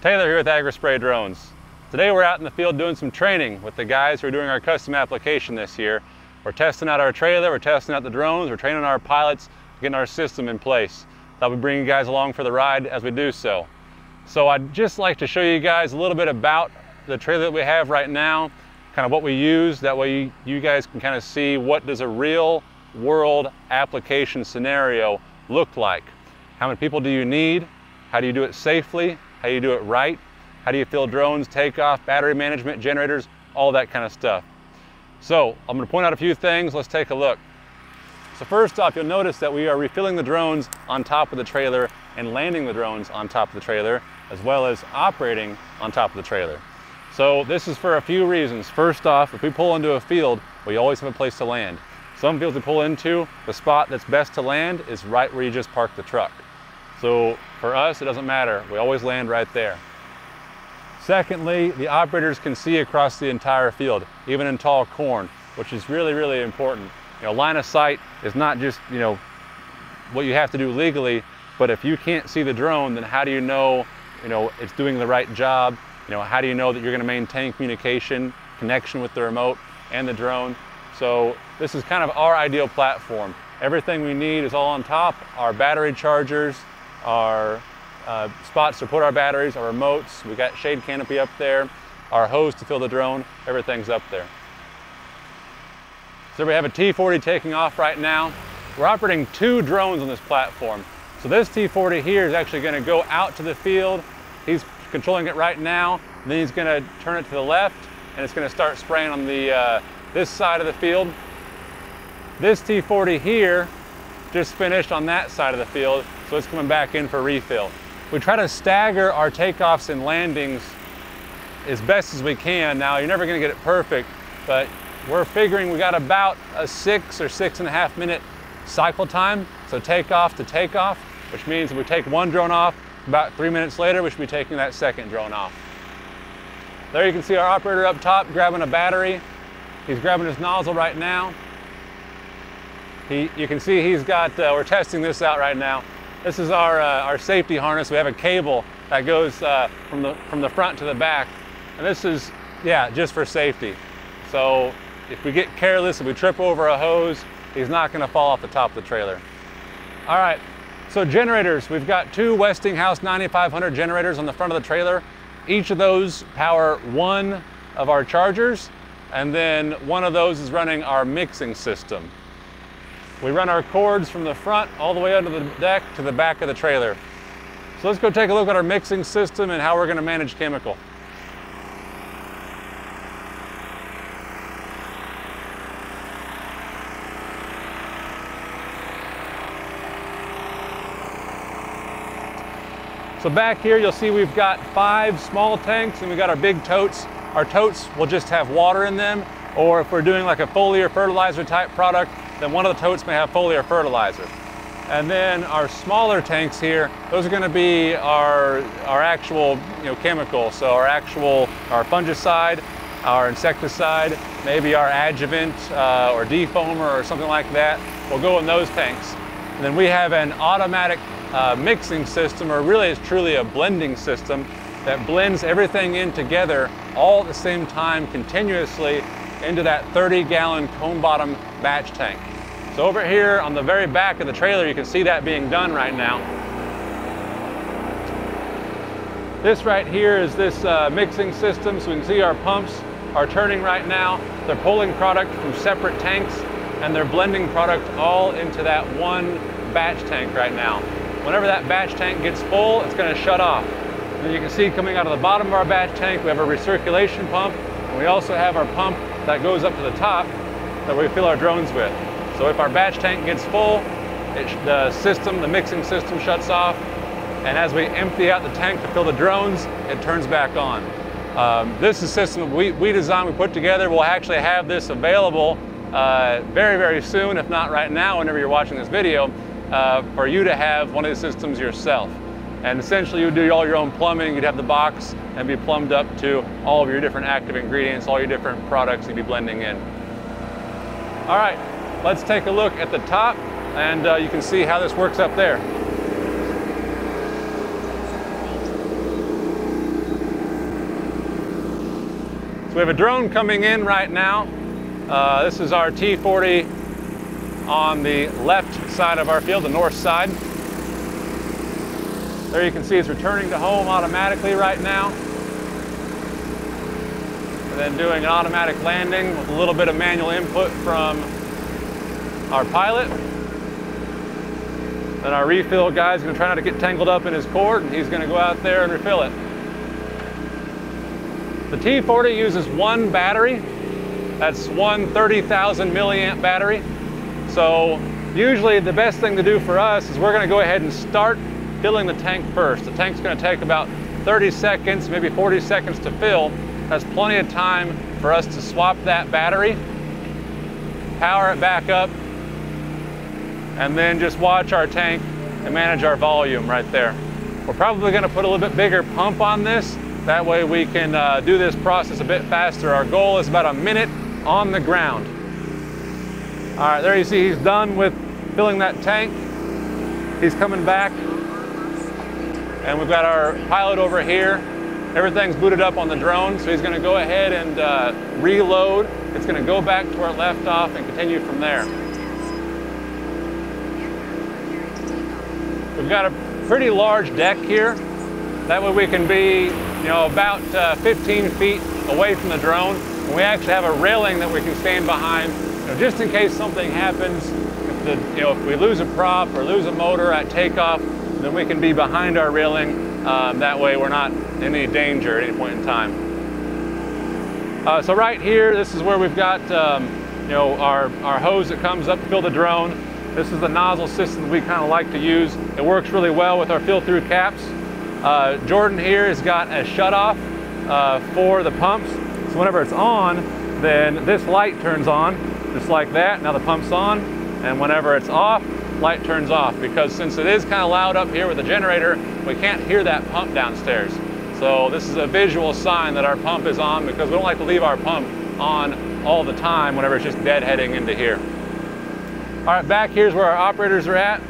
Taylor here with AgriSpray Drones. Today we're out in the field doing some training with the guys who are doing our custom application this year. We're testing out our trailer, we're testing out the drones, we're training our pilots, getting our system in place. Thought we'd bring you guys along for the ride as we do so. So I'd just like to show you guys a little bit about the trailer that we have right now, kind of what we use, that way you guys can kind of see what does a real world application scenario look like. How many people do you need? How do you do it safely? How do you do it right, how do you fill drones, takeoff, battery management, generators, all that kind of stuff. So I'm going to point out a few things. Let's take a look. So first off, you'll notice that we are refilling the drones on top of the trailer and landing the drones on top of the trailer, as well as operating on top of the trailer. So this is for a few reasons. First off, if we pull into a field, we always have a place to land. Some fields we pull into, the spot that's best to land is right where you just parked the truck. So for us, it doesn't matter. We always land right there. Secondly, the operators can see across the entire field, even in tall corn, which is really, really important. You know, line of sight is not just, you know, what you have to do legally, but if you can't see the drone, then how do you know, you know, it's doing the right job? You know, how do you know that you're gonna maintain communication, connection with the remote and the drone? So this is kind of our ideal platform. Everything we need is all on top, our battery chargers, our uh, spots to put our batteries, our remotes, we got shade canopy up there, our hose to fill the drone, everything's up there. So we have a T40 taking off right now. We're operating two drones on this platform. So this T40 here is actually gonna go out to the field. He's controlling it right now. Then he's gonna turn it to the left and it's gonna start spraying on the uh, this side of the field. This T40 here just finished on that side of the field so it's coming back in for refill. We try to stagger our takeoffs and landings as best as we can. Now, you're never gonna get it perfect, but we're figuring we got about a six or six and a half minute cycle time. So takeoff to takeoff, which means we take one drone off, about three minutes later, we should be taking that second drone off. There you can see our operator up top grabbing a battery. He's grabbing his nozzle right now. He, you can see he's got, uh, we're testing this out right now. This is our, uh, our safety harness. We have a cable that goes uh, from, the, from the front to the back. And this is, yeah, just for safety. So if we get careless, if we trip over a hose, he's not gonna fall off the top of the trailer. All right, so generators. We've got two Westinghouse 9500 generators on the front of the trailer. Each of those power one of our chargers, and then one of those is running our mixing system. We run our cords from the front all the way under the deck to the back of the trailer. So let's go take a look at our mixing system and how we're gonna manage chemical. So back here, you'll see we've got five small tanks and we've got our big totes. Our totes will just have water in them, or if we're doing like a foliar fertilizer type product, then one of the totes may have foliar fertilizer. And then our smaller tanks here, those are going to be our, our actual you know, chemical. So our actual, our fungicide, our insecticide, maybe our adjuvant uh, or defoamer or something like that will go in those tanks. And then we have an automatic uh, mixing system, or really it's truly a blending system that blends everything in together all at the same time continuously into that 30 gallon cone bottom batch tank. So over here on the very back of the trailer, you can see that being done right now. This right here is this uh, mixing system. So we can see our pumps are turning right now. They're pulling product from separate tanks and they're blending product all into that one batch tank right now. Whenever that batch tank gets full, it's gonna shut off. And you can see coming out of the bottom of our batch tank, we have a recirculation pump, and we also have our pump that goes up to the top that we fill our drones with. So if our batch tank gets full, it, the system, the mixing system shuts off, and as we empty out the tank to fill the drones, it turns back on. Um, this is a system we, we designed, we put together. We'll actually have this available uh, very, very soon, if not right now, whenever you're watching this video, uh, for you to have one of the systems yourself. And essentially you would do all your own plumbing, you'd have the box and be plumbed up to all of your different active ingredients, all your different products you'd be blending in. All right, Let's take a look at the top and uh, you can see how this works up there. So we have a drone coming in right now. Uh, this is our T40 on the left side of our field, the north side. There you can see it's returning to home automatically right now. And then doing an automatic landing with a little bit of manual input from our pilot. Then our refill guy's gonna try not to get tangled up in his cord and he's gonna go out there and refill it. The T40 uses one battery. That's one 30,000 milliamp battery. So usually the best thing to do for us is we're gonna go ahead and start filling the tank first. The tank's gonna take about 30 seconds, maybe 40 seconds to fill. That's plenty of time for us to swap that battery, power it back up, and then just watch our tank and manage our volume right there. We're probably gonna put a little bit bigger pump on this. That way we can uh, do this process a bit faster. Our goal is about a minute on the ground. All right, there you see he's done with filling that tank. He's coming back. And we've got our pilot over here. Everything's booted up on the drone, so he's gonna go ahead and uh, reload. It's gonna go back to where it left off and continue from there. We've got a pretty large deck here. That way we can be, you know, about uh, 15 feet away from the drone. And we actually have a railing that we can stand behind, you know, just in case something happens. If, the, you know, if we lose a prop or lose a motor at takeoff, then we can be behind our railing. Um, that way we're not in any danger at any point in time. Uh, so right here, this is where we've got, um, you know, our, our hose that comes up to fill the drone. This is the nozzle system we kind of like to use. It works really well with our fill-through caps. Uh, Jordan here has got a shutoff uh, for the pumps. So whenever it's on, then this light turns on, just like that. Now the pump's on, and whenever it's off, light turns off. Because since it is kind of loud up here with the generator, we can't hear that pump downstairs. So this is a visual sign that our pump is on because we don't like to leave our pump on all the time whenever it's just deadheading into here. All right, back here's where our operators are at.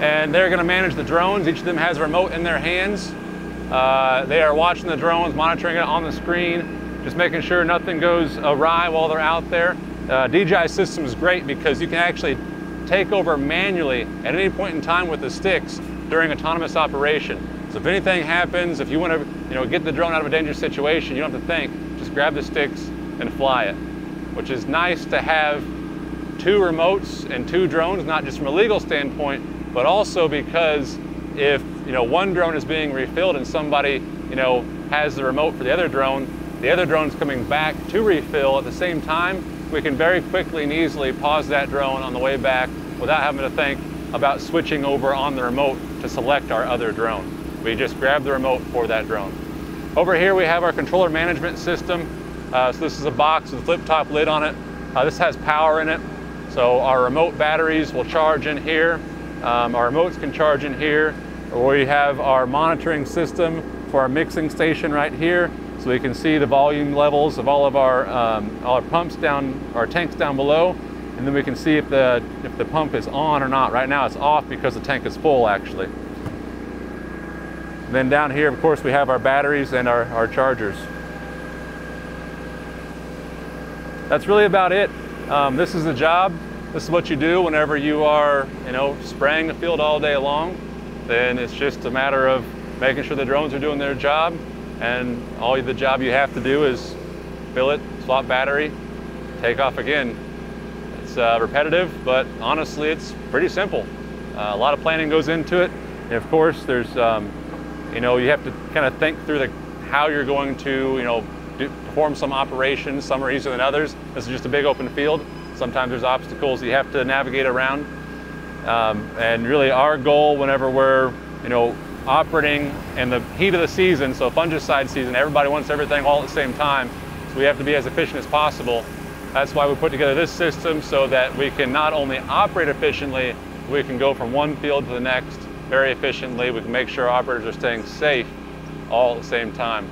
And they're gonna manage the drones. Each of them has a remote in their hands. Uh, they are watching the drones, monitoring it on the screen, just making sure nothing goes awry while they're out there. Uh, DJI system is great because you can actually take over manually at any point in time with the sticks during autonomous operation. So if anything happens, if you want to you know, get the drone out of a dangerous situation, you don't have to think, just grab the sticks and fly it, which is nice to have two remotes and two drones, not just from a legal standpoint, but also because if you know one drone is being refilled and somebody you know has the remote for the other drone, the other drone's coming back to refill at the same time, we can very quickly and easily pause that drone on the way back without having to think about switching over on the remote to select our other drone. We just grab the remote for that drone. Over here we have our controller management system. Uh, so this is a box with a flip top lid on it. Uh, this has power in it. So our remote batteries will charge in here. Um, our remotes can charge in here. We have our monitoring system for our mixing station right here. So we can see the volume levels of all of our, um, all our pumps down, our tanks down below. And then we can see if the, if the pump is on or not. Right now it's off because the tank is full actually. Then down here, of course, we have our batteries and our, our chargers. That's really about it. Um, this is the job. This is what you do whenever you are, you know, spraying the field all day long. Then it's just a matter of making sure the drones are doing their job. And all the job you have to do is fill it, swap battery, take off again. It's uh, repetitive, but honestly, it's pretty simple. Uh, a lot of planning goes into it. And of course, there's, um, you know, you have to kind of think through the how you're going to, you know, do, perform some operations. Some are easier than others. This is just a big open field. Sometimes there's obstacles you have to navigate around. Um, and really our goal whenever we're, you know, operating in the heat of the season, so fungicide season, everybody wants everything all at the same time. So we have to be as efficient as possible. That's why we put together this system so that we can not only operate efficiently, we can go from one field to the next very efficiently. We can make sure operators are staying safe all at the same time.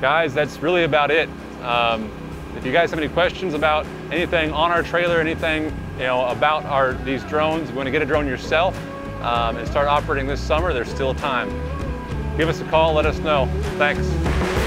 Guys, that's really about it. Um, if you guys have any questions about anything on our trailer, anything you know about our these drones, you want to get a drone yourself um, and start operating this summer, there's still time. Give us a call, let us know. Thanks.